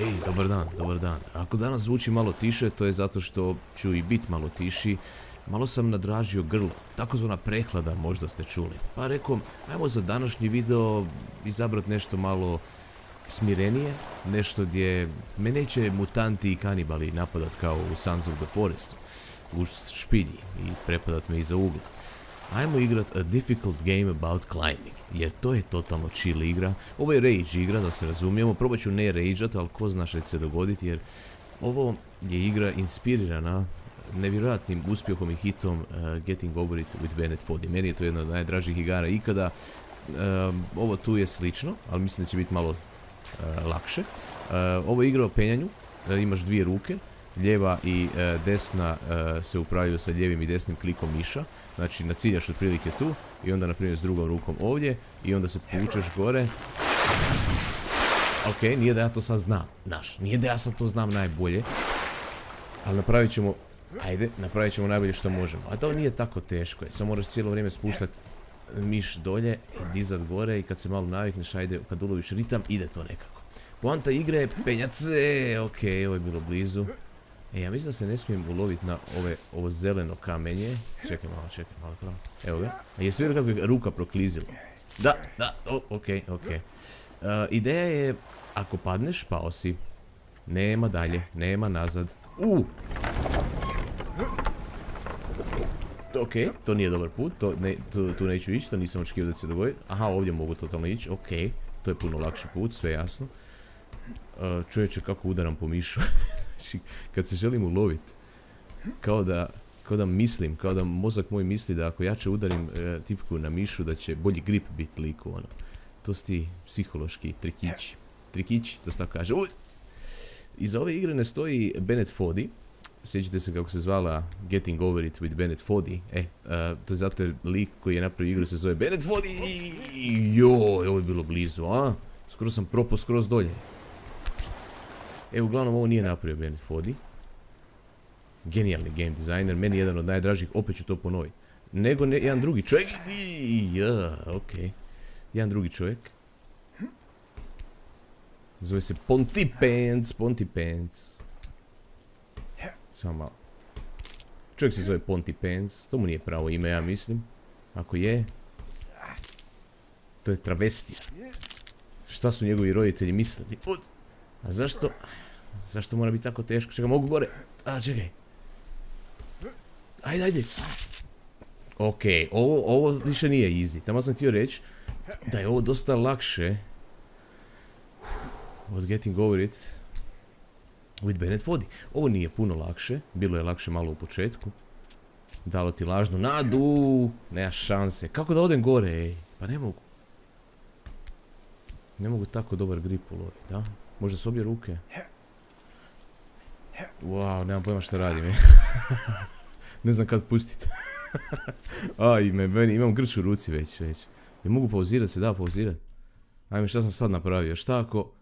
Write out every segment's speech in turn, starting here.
Ej, dobar dan, dobar dan. Ako danas zvuči malo tiše, to je zato što ću i bit malo tiši. Malo sam nadražio grlo, takozvana prehlada možda ste čuli. Pa rekom, ajmo za današnji video izabrat nešto malo smirenije, nešto gdje me neće mutanti i kanibali napadat kao u Sons of the Forestu, u špilji i prepadat me iza ugla. Ajmo igrat a difficult game about climbing, jer to je totalno chill igra. Ovo je rage igra, da se razumijemo, probat ću ne rageat, ali ko zna što će se dogoditi, jer ovo je igra inspirirana nevjerojatnim uspjehom i hitom Getting Over It with Bennett Foddy. Meni je to jedna od najdražih igara ikada. Ovo tu je slično, ali mislim da će biti malo lakše. Ovo je igra o penjanju, imaš dvije ruke, lijeva i desna se upravljaju sa lijevim i desnim klikom miša. Znači naciljaš otprilike tu i onda na primjer s drugom rukom ovdje i onda se povučeš gore. Ok, nije da ja to sad znam, znaš, nije da ja sad to znam najbolje. Ali napravit ćemo Ajde, napravit ćemo najbolje što možemo. A to nije tako teško je. Samo moraš cijelo vrijeme spuštati miš dolje i dizat gore i kad se malo navikneš, ajde, kad uloviš ritam, ide to nekako. Poanta igre je penjace, okej, ovo je bilo blizu. E, ja mislim da se ne smijem uloviti na ove, ovo zeleno kamenje. Čekaj malo, čekaj malo pravo. Evo ga. A jesi vidio kako je ruka proklizila? Da, da, okej, okej. E, ideja je, ako padneš, pao si. Nema dalje, nema nazad. U! Ok, to nije dobar put, to tu, neću ići, to nisam očekivao da se dogodi. Aha, ovdje mogu totalno ići, ok, to je puno lakši put, sve jasno. Čovječe, kako udaram po mišu. Znači, kad se želim ulovit, kao da, kao da mislim, kao da mozak moj misli da ako ja ću udarim uh, tipku na mišu, da će bolji grip biti liku, ono. To su ti psihološki trikići. Trikići, to se tako kaže. Uj! Iza ove igre ne stoji Bennett Foddy, sjećate se kako se zvala Getting Over It with Bennett Foddy, e, to je zato jer lik koji je napravio igru se zove Bennett Foddy, joj, ovo je bilo blizu, a? Skoro sam propao skroz dolje. E, uglavnom ovo nije napravio Bennett Foddy. Genijalni game designer, meni jedan od najdražih, opet ću to ponoviti. Nego ne, jedan drugi čovjek, ja, okej. Jedan drugi čovjek. Zove se Ponty Pants, Ponty Pants. Samo malo. Čovjek se zove Ponty Pants, to mu nije pravo ime, ja mislim. Ako je... To je travestija. Šta su njegovi roditelji mislili? A zašto... Zašto mora biti tako teško? Čekaj, mogu gore. A, čekaj. Ajde, ajde. Okej, ovo, ovo više nije easy. Tamo sam htio reći da je ovo dosta lakše od Getting Over It with Bennett vodi. Ovo nije puno lakše, bilo je lakše malo u početku. Dalo ti lažnu nadu, nema šanse. Kako da odem gore, ej? Pa ne mogu. Ne mogu tako dobar grip uloviti, da? Možda s obje ruke. Wow, nemam pojma što radim, je. ne znam kad pustiti. Aj, me, imam grč u ruci već, već. Ne mogu pauzirat se, da, pauzirat. Ajme, šta sam sad napravio? Šta ako...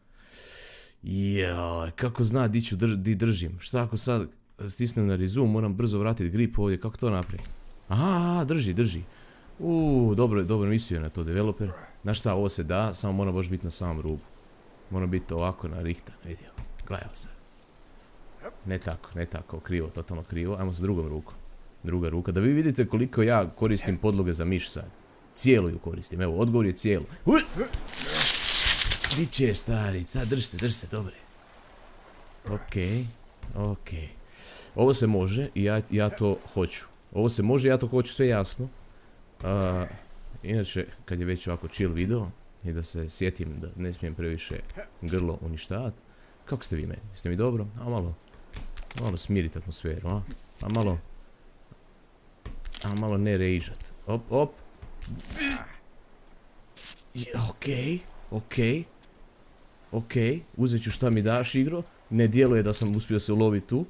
Joj, kako zna di ću di držim. Šta ako sad stisnem na resume, moram brzo vratiti grip ovdje, kako to napraviti? Aha, drži, drži. Uuu, dobro, dobro mislio na to developer. Znaš šta, ovo se da, samo mora baš biti na samom rubu. Mora biti ovako na rihta, vidio. Gledaj se. Ne tako, ne tako, krivo, totalno krivo. Ajmo sa drugom rukom. Druga ruka, da vi vidite koliko ja koristim podloge za miš sad. Cijelu ju koristim, evo, odgovor je cijelu. Di će stari, sad drž se, drž se, dobre. Okej, okej. Ovo se može i ja, to hoću. Ovo se može, ja to hoću, sve jasno. inače, kad je već ovako chill video, i da se sjetim da ne smijem previše grlo uništavati. Kako ste vi meni? Ste mi dobro? A malo, malo smiriti atmosferu, a? A malo, a malo ne režat. Op, op. Okej, okej. Ok, uzet ću šta mi daš igro. Ne djeluje da sam uspio se uloviti tu.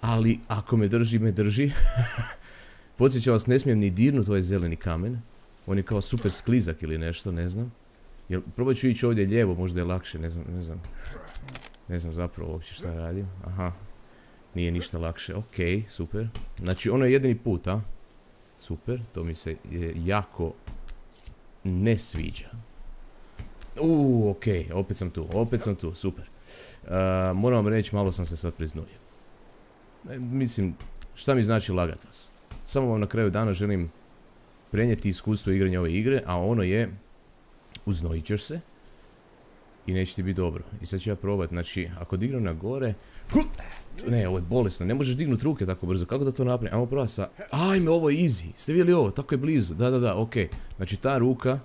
Ali ako me drži, me drži. Podsjećam vas, ne smijem ni dirnut ovaj zeleni kamen. On je kao super sklizak ili nešto, ne znam. Jel, probat ću ići ovdje lijevo, možda je lakše, ne znam, ne znam. Ne znam zapravo uopće šta radim. Aha, nije ništa lakše. Ok, super. Znači, ono je jedini put, a? Super, to mi se jako ne sviđa. Uuu, okej, opet sam tu, opet sam tu, super. moram vam reći, malo sam se sad priznuje. mislim, šta mi znači lagat vas? Samo vam na kraju dana želim prenijeti iskustvo igranja ove igre, a ono je uznojit ćeš se i neće ti biti dobro. I sad ću ja probati, znači, ako dignem na gore... Ne, ovo je bolesno, ne možeš dignuti ruke tako brzo, kako da to napravim? Ajmo prva sa... Ajme, ovo je easy, ste vidjeli ovo, tako je blizu, da, da, da, okej. Znači ta ruka,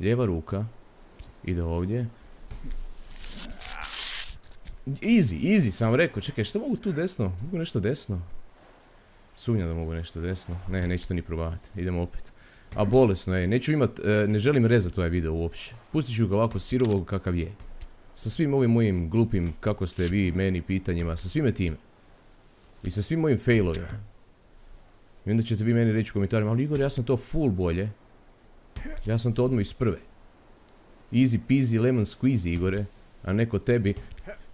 lijeva ruka, ide ovdje. Easy, easy sam rekao, čekaj, što mogu tu desno? Mogu nešto desno? Sumnjam da mogu nešto desno, ne, neću to ni probavati, idemo opet. A bolesno je, neću imat, e, ne želim rezati ovaj video uopće. Pustit ću ga ovako sirovog kakav je. Sa svim ovim mojim glupim, kako ste vi, meni, pitanjima, sa svime time. I sa svim mojim failovima. I onda ćete vi meni reći u komentarima, ali Igor, ja sam to full bolje. Ja sam to odmah iz prve. Easy peasy lemon squeezy, Igore. A neko tebi,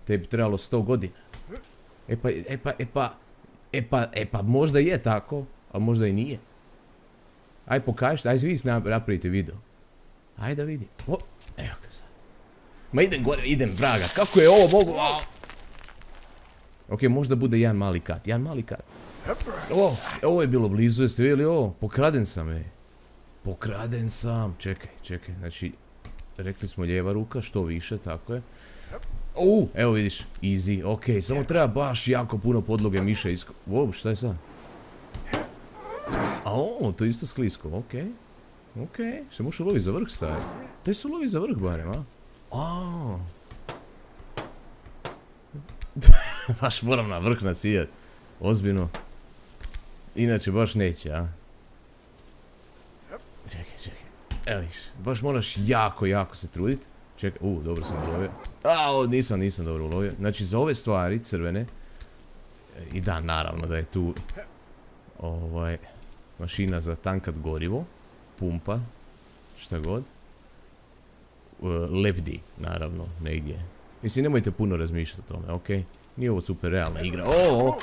tebi trebalo 100 godina. E pa, e pa, e pa, e pa, e pa, možda je tako, a možda i nije. Aj pokažite, aj vi napravite video. Aj da vidim. O, evo ga sad. Ma idem gore, idem vraga. Kako je ovo mogu? Ok, možda bude jedan mali kat. Jedan mali kat. O, ovo je bilo blizu, jeste vidjeli ovo? Pokraden sam, ej. Pokraden sam. Čekaj, čekaj. Znači, rekli smo lijeva ruka, što više, tako je. U, evo vidiš, easy, ok, samo treba baš jako puno podloge miša isko... Wow, šta je sad? A o, to je isto sklisko, okej. Okej, se možeš ulovi za vrh, stari. To se ulovi za vrh barem, a? A. baš moram na vrh nacijat. Ozbiljno. Inače baš neće, a? Čekaj, čekaj. Evo viš, baš moraš jako, jako se trudit. Čekaj, u, dobro sam ulovio. A, nisam, nisam dobro ulovio. Znači, za ove stvari, crvene, i da, naravno da je tu, ovaj, mašina za tankat gorivo, pumpa, šta god. Uh, lebdi, naravno, negdje. Mislim, nemojte puno razmišljati o tome, okej? Nije ovo super realna igra. O,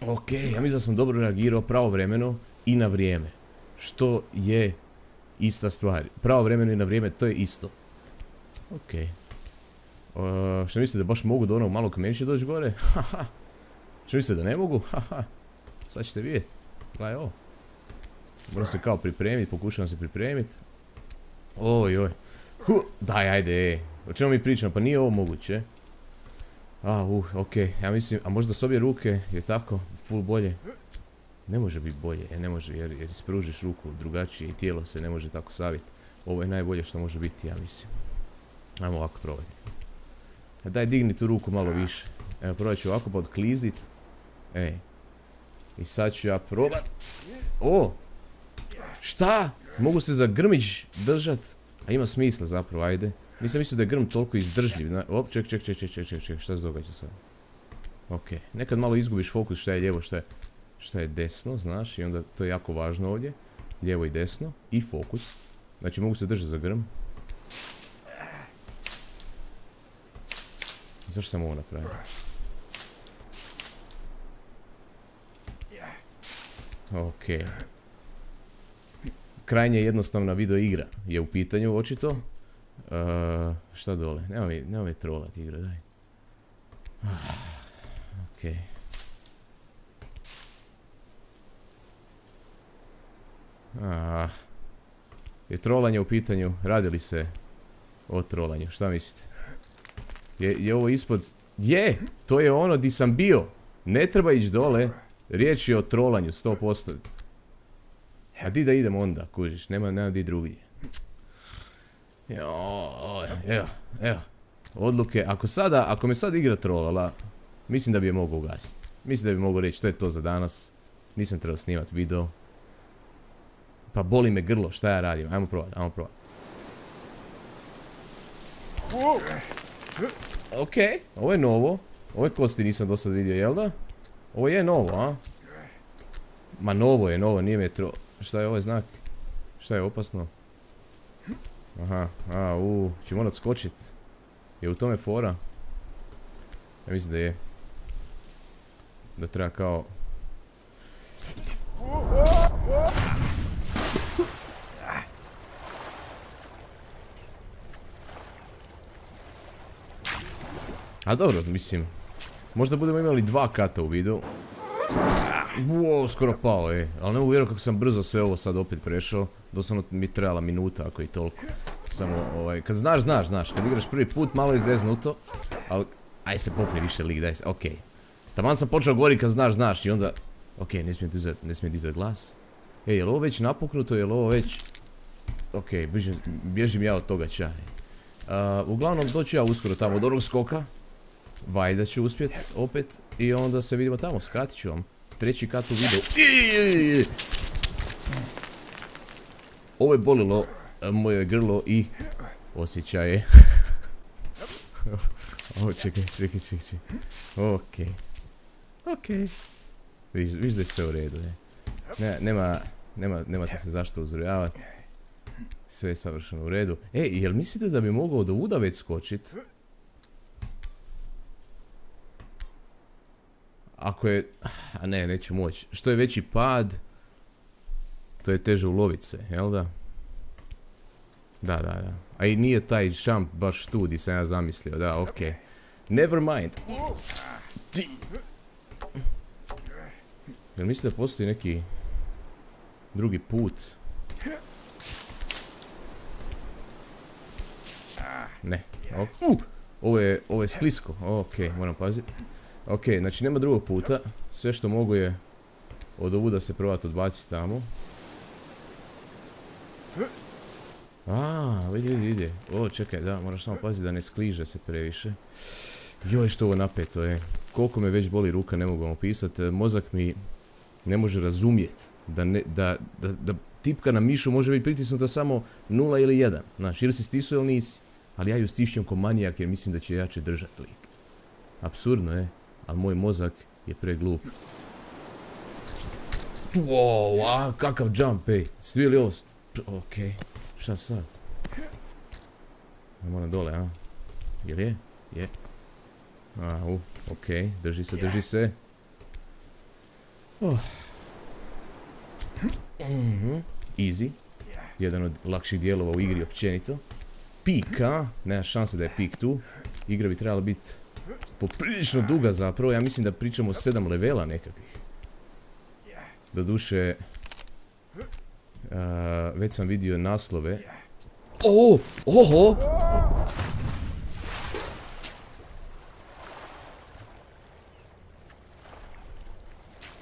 Ok, ja mislim da sam dobro reagirao pravovremeno i na vrijeme. Što je ista stvar. Pravovremeno i na vrijeme, to je isto. Ok. Uh, što mislite da baš mogu do onog malog kamenčića doći gore? Haha. Što mislite da ne mogu? Haha. Sad ćete vidjeti. Gledaj ovo. Moram se kao pripremiti, pokušavam se pripremiti. Oj, oj. Daj, ajde, O čemu mi pričamo? Pa nije ovo moguće. A, uh, okej. Ja mislim, a možda s obje ruke je tako, full bolje. Ne može biti bolje, e, ne može, jer, jer ispružiš ruku drugačije i tijelo se ne može tako saviti. Ovo je najbolje što može biti, ja mislim. Ajmo ovako probati. A daj digni tu ruku malo više. Evo, probat ću ovako pa odklizit. Ej, i sad ću ja probat. O! Šta? Mogu se za grmić držat? A ima smisla zapravo, ajde. Nisam mislio da je grm toliko izdržljiv. Op, ček, ček, ček, ček, ček, ček, ček, šta se događa sad? Ok, nekad malo izgubiš fokus šta je lijevo, šta je, šta je desno, znaš, i onda to je jako važno ovdje. Lijevo i desno, i fokus. Znači mogu se držati za grm. Zašto sam ovo napravio? Ok. Krajnje jednostavna video igra je u pitanju, očito. Uh, šta dole? Nema mi, mi trolat igra, daj. ok. Ah. Je trolanje u pitanju, radi li se o trolanju, šta mislite? Je, je ovo ispod... Je! To je ono di sam bio! Ne treba ići dole, Riječ je o trolanju, 100%. A di da idem onda, kužiš, nema, nema di drugdje. evo, evo. Odluke, ako sada, ako me sad igra trolala, mislim da bi je mogao ugasiti. Mislim da bi mogao reći, to je to za danas. Nisam trebao snimati video. Pa boli me grlo, šta ja radim? Ajmo probat, ajmo probat. Okej, ovo je novo. Ove kosti nisam do sad vidio, jel da? Ovo je novo, a? Ma novo je, novo, nije metro. Šta je ovaj znak? Šta je opasno? Aha, a, u, će morat skočit. Je u tome fora? Ja mislim da je. Da treba kao... A dobro, mislim, možda budemo imali dva kata u videu. Wow, skoro pao, ej. Ali ne vjerovati kako sam brzo sve ovo sad opet prešao. Doslovno mi trebala minuta, ako i toliko. Samo, ovaj, kad znaš, znaš, znaš. Kad igraš prvi put, malo je zeznuto. Ali, aj se popni više lik, daj se, okej. Taman sam počeo govoriti kad znaš, znaš i onda... Okej, ne smijem dizat, ne smijem dizat glas. Ej, je li ovo već napuknuto, je li ovo već... Okej, bježim ja od toga čaja. uglavnom, doću ja uskoro tamo od onog skoka. Vajda ću uspjet opet i onda se vidimo tamo, skratit ću vam. Treći kat u videu. Ovo je bolilo moje grlo i osjećaje. o, čekaj, čekaj, čekaj. Okej. Okej. Viš da je sve u redu, ne? ne nema, nema, nemate se zašto uzrujavati. Sve je savršeno u redu. E, jel mislite da bi mogao do uda već skočit? Ako je... A ne, neće moći. Što je veći pad, to je teže ulovit se, jel da? Da, da, da. A i nije taj jump baš tu di sam ja zamislio, da, okej. Never mind. Jel mislite da postoji neki drugi put? Ne. Ovo je, ovo je sklisko. Ok, moram paziti. Ok, znači nema drugog puta. Sve što mogu je od ovuda se probati odbaciti tamo. A, vidi, vidi, vidi. O, čekaj, da, moraš samo paziti da ne skliže se previše. Joj, što ovo napeto je. Koliko me već boli ruka, ne mogu vam opisati. Mozak mi ne može razumjeti da, da, da, da tipka na mišu može biti pritisnuta samo 0 ili 1. Znaš, ili si stisao ili nisi. Ali ja ju stišćem ko manijak jer mislim da će jače držati lik. Absurdno je, ali moj mozak je preglup. Wow, a kakav jump, ej. Stvili ovo... Okej, šta sad? Moram dole, a? Jel je? Je. A, u, okej, drži se, drži se. Oh. Mhm. Easy. Jedan od lakših dijelova u igri općenito. Pik, a? Nema šanse da je pik tu. Igra bi trebala biti poprilično duga zapravo. Ja mislim da pričamo o sedam levela nekakvih. Doduše... Uh, već sam vidio naslove. O! Oho!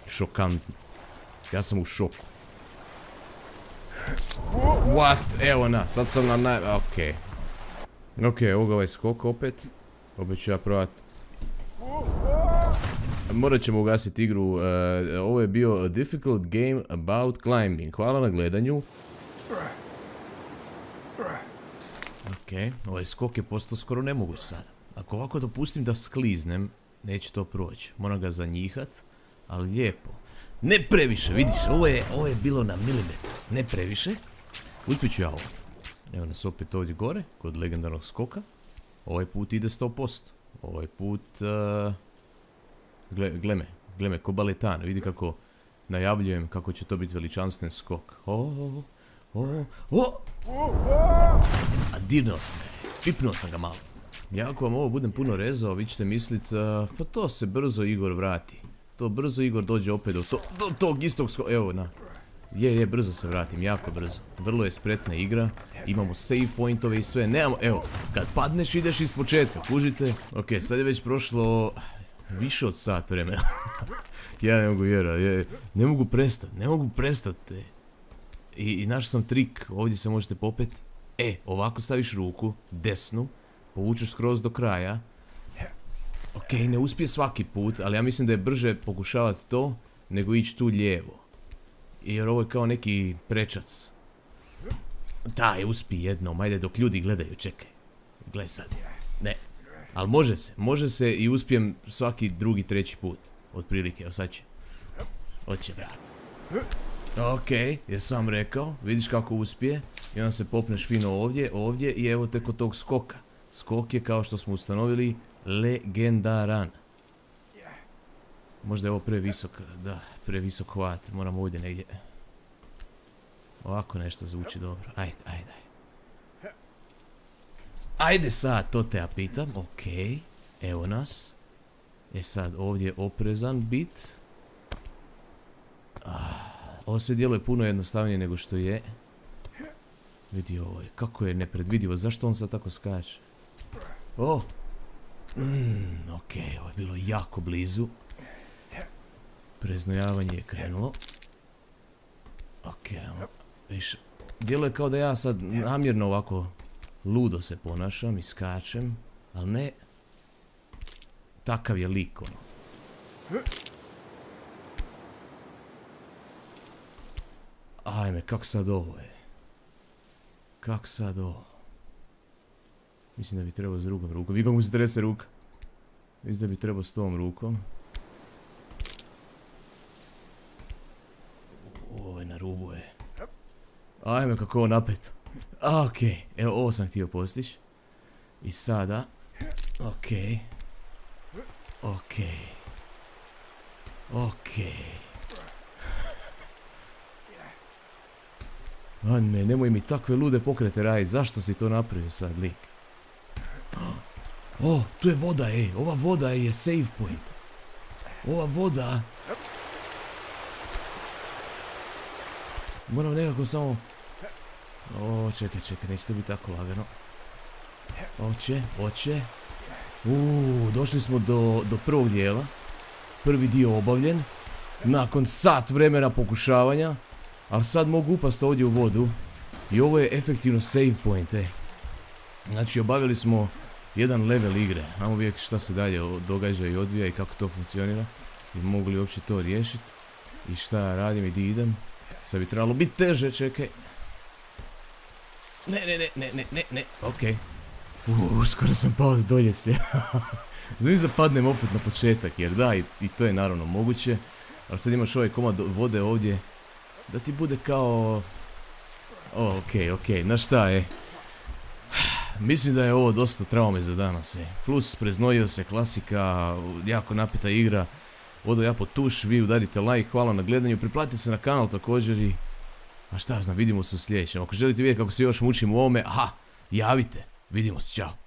Šokantno. Ja sam u šoku. What? Evo na, sad sam na naj... Okej. Okej, evo ga ovaj skok opet. Opet ću ja provat. Morat ćemo ugasiti igru. E, ovo je bio a difficult game about climbing. Hvala na gledanju. Okej, ovaj skok je postao skoro nemoguć sada. Ako ovako dopustim da skliznem, neće to proći. Moram ga zanjihat, ali lijepo. Ne previše, vidiš, ovo je, ovo je bilo na milimetar. Ne previše. Uspjet ću ja ovo. Evo nas opet ovdje gore, kod legendarnog skoka. Ovaj put ide 100%. Ovaj put... Uh, gle, me, gle me, ko baletan. Vidi kako najavljujem kako će to biti veličanstven skok. A dirnuo sam ga, pipnuo sam ga malo. Ja ako vam ovo budem puno rezao, vi ćete mislit, uh, pa to se brzo Igor vrati. To brzo Igor dođe opet do tog istog skoka. Evo, na. Je, je, brzo se vratim, jako brzo. Vrlo je spretna igra, imamo save pointove i sve, nemamo, evo, kad padneš ideš iz početka, kužite? Ok, sad je već prošlo više od sat vremena. ja ne mogu vjerati, ne mogu prestat, ne mogu prestat. I, i našao sam trik, ovdje se možete popet. E, ovako staviš ruku, desnu, povučeš skroz do kraja. Ok, ne uspije svaki put, ali ja mislim da je brže pokušavati to, nego ići tu lijevo. Jer ovo je kao neki prečac. Daj, uspi jednom, ajde dok ljudi gledaju, čekaj. Gle sad. Ne. Ali može se, može se i uspijem svaki drugi, treći put. Otprilike, evo sad će. Oće, vrat. Okej, je sam rekao, vidiš kako uspije. I onda se popneš fino ovdje, ovdje i evo te kod tog skoka. Skok je kao što smo ustanovili legendaran. Možda je ovo previsok, da, previsok hvat, moram ovdje negdje. Ovako nešto zvuči dobro, ajde, ajde, ajde. Ajde sad, to te ja pitam, okej. Evo nas. E sad, ovdje je oprezan bit. Ah, ovo sve djeluje puno jednostavnije nego što je. Vidi ovo, kako je nepredvidivo, zašto on sad tako skače? O! Mm, okej, ovo je bilo jako blizu. Preznojavanje je krenulo. Okay, viš, djeluje kao da ja sad namjerno ovako ludo se ponašam i skačem, ali ne, takav je lik ono. Ajme, kak sad ovo je? Kak sad ovo? Mislim da bi trebao s drugom rukom. Vi kako mu se trese ruka? Mislim da bi trebao s tom rukom. Ovo je na rubu je. Ajme kako ovo napet. Okej, evo ovo sam htio postići. I sada... Okej. Okej. Okej. me, nemoj mi takve lude pokrete raditi. Zašto si to napravio sad, lik? O, tu je voda, ej. Ova voda je save point. Ova voda... Moram nekako samo... O, čekaj, čekaj, neće to biti tako lagano. Oće, oće. Uuu, došli smo do, prvog dijela. Prvi dio obavljen. Nakon sat vremena pokušavanja. Ali sad mogu upast ovdje u vodu. I ovo je efektivno save point, e. Znači, obavili smo jedan level igre. Ajmo vidjeti šta se dalje događa i odvija i kako to funkcionira. I mogu li uopće to riješiti. I šta radim i di idem. Sad bi trebalo biti teže, čekaj. Ne, ne, ne, ne, ne, ne, ne, okej. Uuu, skoro sam pao dolje slije. Znam da padnem opet na početak, jer da, i, to je naravno moguće. Ali sad imaš ovaj komad vode ovdje, da ti bude kao... O, okej, okej, znaš šta je? Mislim da je ovo dosta traume za danas. E. Plus, preznojio se klasika, jako napita igra. Odo ja po tuš, vi udarite like, hvala na gledanju, priplatite se na kanal također i... A šta znam, vidimo se u sljedećem. Ako želite vidjeti kako se još mučim u ovome, aha, javite. Vidimo se, čao.